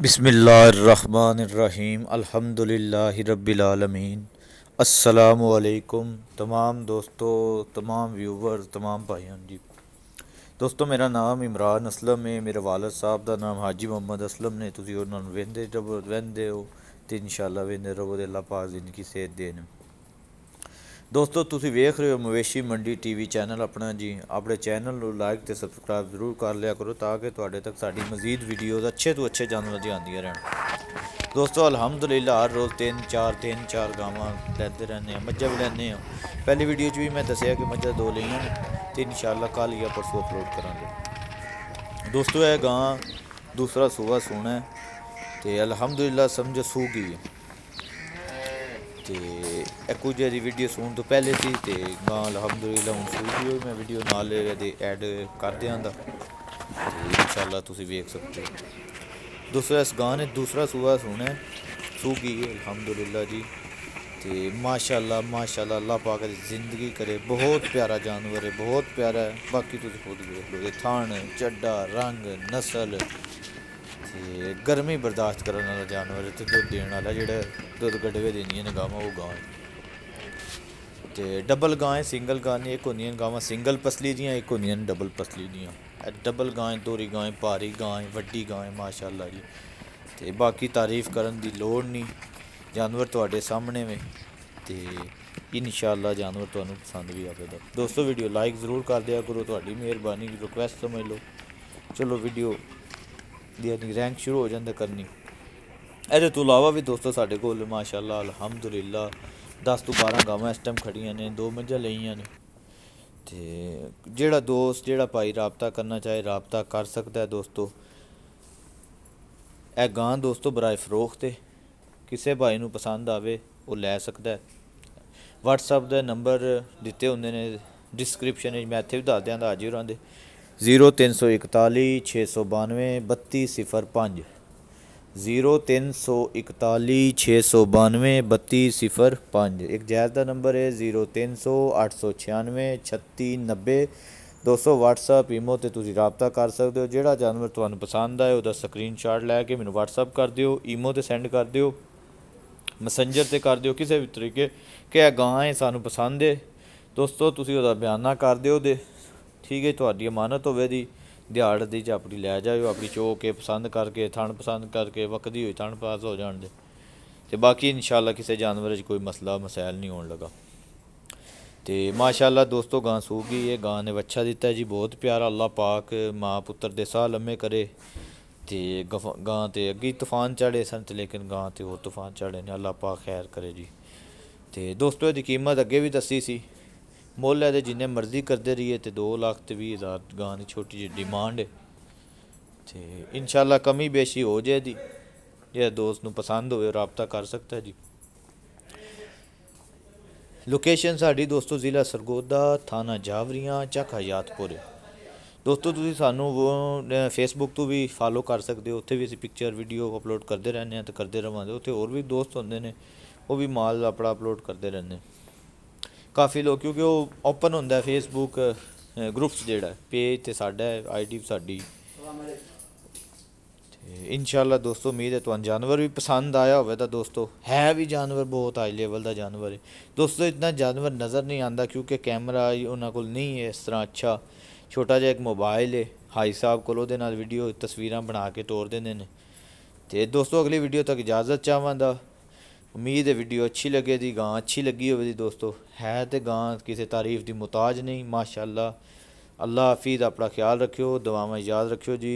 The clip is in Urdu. بسم اللہ الرحمن الرحیم الحمد للہ رب العالمین السلام علیکم تمام دوستو تمام ویوور تمام بھائیوں جی دوستو میرا نام عمران اسلم ہے میرے والد صاحب دا نام حاجی محمد اسلم نے ویندے جب ویندے ہو تے انشاءاللہ شاء اللہ دے اللہ پاک ان کی سیت دین دوستوں تیس ویخ رہو مویشی منڈی ٹی وی چینل اپنا جی اپنے چینل لائک تو سبسکرائب ضرور کر لیا کرو تاکہ تک ساری مزید ویڈیوز اچھے تو اچھے جانوروں کی آدی رہا ہر روز تین چار تین چار گا لے رہے ہیں مجھے بھی لے پہ ویڈیو چی میں دسیا کہ مجھے دو لینشاء اللہ کل ہی پرسوں اپلوڈ کرے دوستوں یہ گا دوسرا سوا سونا الحمد للہ سمجھ سو کی ਤੇ ਐਕੂਜਾ ਦੀ ਵੀਡੀਓ ਸੁਣਨ ਤੋਂ ਪਹਿਲੇ ਸੀ ਤੇ ਗਾਂ ਅਲਹਮਦੁਲਿਲਾ ਹੁਣ ਵੀਡੀਓ ਮੈਂ ਵੀਡੀਓ ਨਾਲ ਇਹਦੇ ਐਡ ਕਰ ਦਾ ਇਨਸ਼ਾਅੱਲਾ ਤੁਸੀਂ ਵੇਖ ਸਕਦੇ ਹੋ ਦੂਸਰਾ ਇਸ ਗਾਂ ਨੇ ਦੂਸਰਾ ਸੂਆ ਸੁਣਾ ਹੈ ਅਲਹਮਦੁਲਿਲਾ ਜੀ ਤੇ ਮਾਸ਼ਾਅੱਲਾ ਮਾਸ਼ਾਅੱਲਾ ਅੱਲਾਹ ਪਾਕ ਦੀ ਜ਼ਿੰਦਗੀ ਕਰੇ ਬਹੁਤ ਪਿਆਰਾ ਜਾਨਵਰ ਹੈ ਬਹੁਤ ਪਿਆਰਾ ਹੈ ਬਾਕੀ ਤੁਸੀਂ ਖੁਦ ਵੇਖ ਲਓ ਇਹ ਥਾਣ ਚੱਡਾ ਰੰਗ ਨਸਲ گرمی برداشت کرنے والا جانور ہے تو دھوپ دن والا جا دے دینی ہیں گاو گا ڈبل گائیں سنگل گانے ایک ہو گا سنگل پسلی دیا ایک ہوبل پسلی دیں ڈبل گائیں دوری گائے پاری گائے وڈّی گائیں ماشاء اللہ جی باقی تعریف کرنے کی لوڑ نہیں جانور تے سامنے میں تو ان شاء اللہ جانور تھی پسند بھی آئے گا دوستوں ویڈیو لائک ضرور کر دیا کرو تی مہربانی رکویسٹ سمجھ لو چلو ویڈیو ਦੀ ਰੈਂਕ ਸ਼ੁਰੂ ਹੋ ਜਾਂਦਾ ਕਰਨੀ ਇਹਦੇ ਤੋਂ ਇਲਾਵਾ ਵੀ ਦੋਸਤੋ ਸਾਡੇ ਕੋਲ ਮਾਸ਼ਾਅੱਲਾ ਅਲਹਮਦੁਲਿਲਾ 10 ਤੋਂ 12 ਗਾਵਾਂ ਇਸ ਟਾਈਮ ਖੜੀਆਂ ਨੇ ਦੋ ਮੱਝਾਂ ਲਈਆਂ ਨੇ ਤੇ ਜਿਹੜਾ ਦੋਸਤ ਜਿਹੜਾ ਭਾਈ ਰਾਬਤਾ ਕਰਨਾ ਚਾਹੇ ਰਾਬਤਾ ਕਰ ਸਕਦਾ ਹੈ ਦੋਸਤੋ ਇਹ ਗਾਂ ਦੋਸਤੋ ਬਰਾਏ ਫਰੋਖ ਤੇ ਕਿਸੇ ਭਾਈ ਨੂੰ ਪਸੰਦ ਆਵੇ ਉਹ ਲੈ ਸਕਦਾ ਹੈ WhatsApp ਦੇ ਨੰਬਰ ਦਿੱਤੇ ਹੁੰਦੇ ਨੇ ਡਿਸਕ੍ਰਿਪਸ਼ਨ ਵਿੱਚ ਮੈਂ ਇੱਥੇ ਵੀ ਦੱਸ ਦਿਆਂਗਾ ਹਾਜ਼ਰ ਹਾਂ ਦੇ 0341 692 692 3205 ਇੱਕ ਜਾਇਜ਼ ਦਾ ਨੰਬਰ ਹੈ 0300 WhatsApp ਈਮੋ ਤੇ ਤੁਸੀਂ ਰਾਬਤਾ ਕਰ ਸਕਦੇ ਹੋ ਜਿਹੜਾ ਜਾਨਵਰ ਤੁਹਾਨੂੰ ਪਸੰਦ ਆਏ ਉਹਦਾ ਸਕਰੀਨਸ਼ਾਟ ਲੈ ਕੇ ਮੈਨੂੰ WhatsApp ਕਰ ਦਿਓ ਈਮੋ ਤੇ ਸੈਂਡ ਕਰ ਦਿਓ ਮੈਸੇਂਜਰ ਤੇ ਕਰ ਦਿਓ ਕਿਸੇ ਵੀ ਤਰੀਕੇ ਕਿ ਇਹ ਗਾਂ ਹੈ ਸਾਨੂੰ ਪਸੰਦ ਹੈ ਦੋਸਤੋ ਤੁਸੀਂ ਉਹਦਾ ਬਿਆਨਾ ਕਰ ਦਿਓ ਦੇ تاری امانت ہو دہڑ دی جی لے جاؤ اپنی چو کے پسند کر کے تھان پسند کر کے وقتی ہوئی تھن پاس ہو جان دے باقی ان شاء اللہ کسی جانور چ کوئی مسلا مسائل نہیں ہوگا ماشاء اللہ دوستوں گان سو گئی یہ گان نے بچھا دیں بہت پیارا اللہ پاک ماں پتر کے سات لمے کرے گان سے اگ ہی طوفان چڑھے سن لیکن گان سے وہ طوفان چڑھے نے اللہ پاک خیر کرے جی تو دوستوں یہ قیمت اگیں بھی دسی سی مول ہے کہ جنہیں مرضی کرتے رہیے تو دو لکھ تو ہزار گان کی چھوٹی جی ڈیمانڈ ہے تو ان شاء اللہ کمی بیشی ہو جائے جی جی دوست پسند ہو رابطہ کر سکتا ہے جی لوکیشن سا دوستوں ضلع سرگوا تھانا جابرین چاکاجات پور دوستوں تھی سانو وہ فیسبک تو بھی فالو کر سکتے ہو اتنے بھی اِسی پکچر ویڈیو اپلوڈ کرتے رہنے ہاں تو کرتے رہے ہو دوست ہوں نے وہ بھی مال اپنا اپلوڈ کرتے رہتے ہیں کافی لوگ کیونکہ وہ اوپن ہوں فیسبک گروپس جڑا پیج تو سڈا ہے آئی ڈی ساڑی تو ان شاء اللہ دوستوں امید ہے تانور بھی پسند آیا ہوا تو دوستو ہے بھی جانور بہت ہائی لیول کا جانور ہے دوستوں اتنا جانور نظر نہیں آتا کیونکہ کیمرہ کو نہیں ہے اس طرح اچھا چھوٹا جہا ایک موبائل ہے ہائی ساپ کو تصویریں بنا کے توڑ دینے تو دوستوں اگلی ویڈیو تک اجازت چاہ امید ہے ویڈیو اچھی لگے دی گاں اچھی لگی ہوئے دی دوستو ہے تے گاں کسی تعریف دی متاج نہیں ماشاءاللہ اللہ حافظ اپنا خیال رکھو دعا یاد رکھو جی